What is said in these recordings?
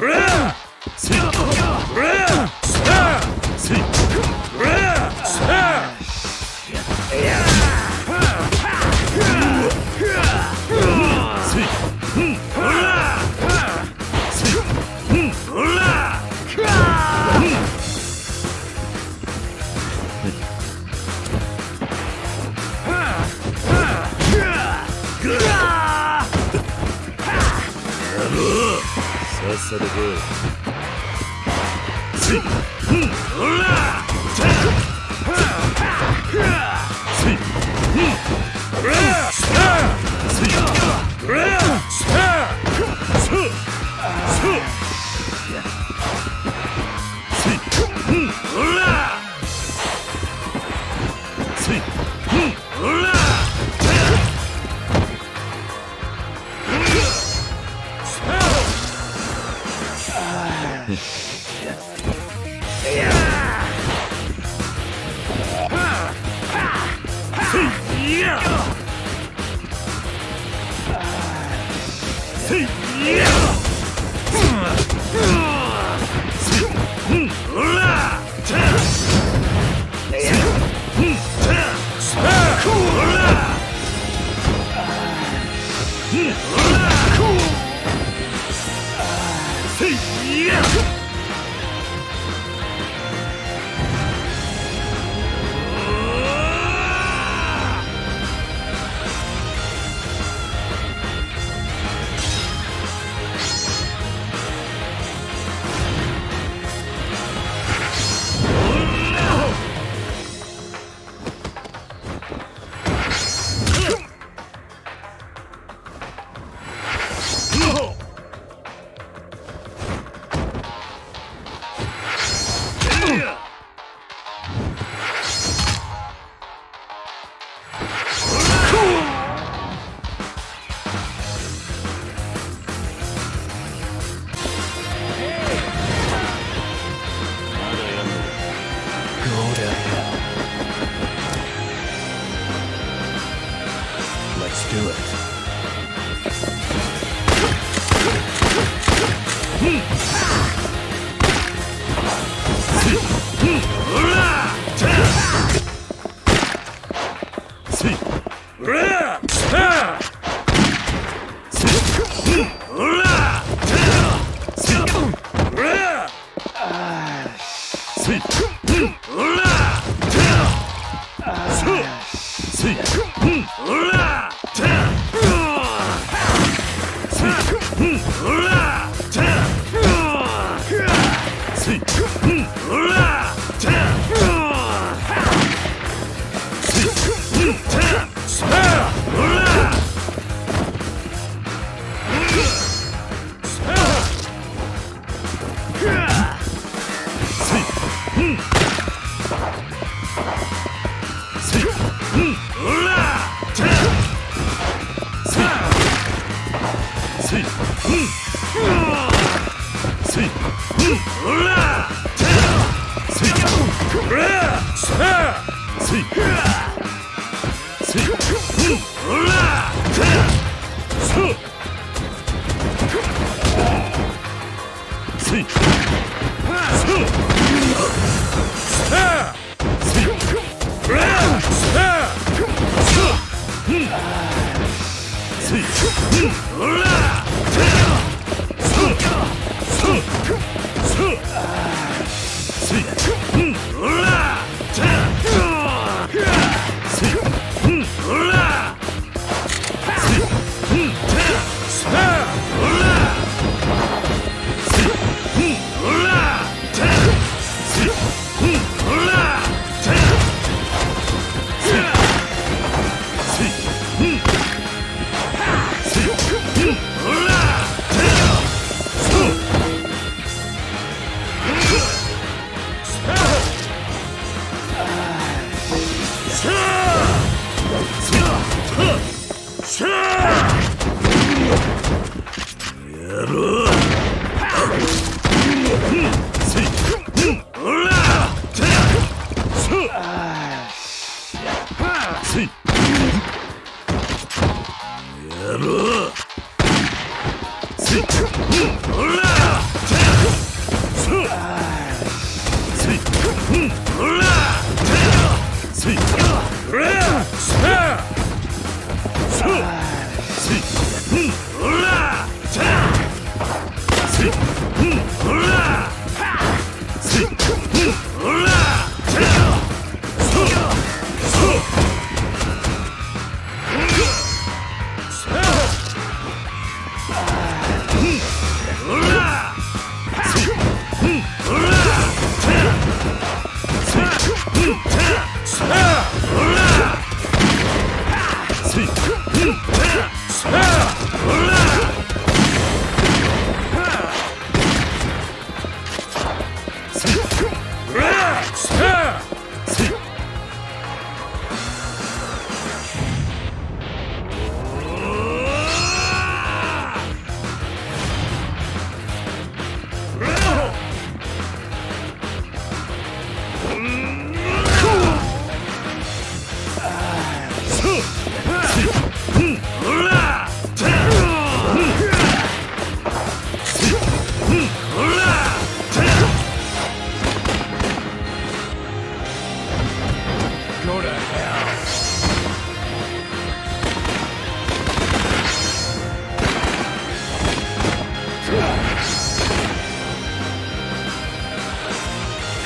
Rah! されて Yeah! う Hurrah! Brrr.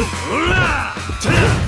ほら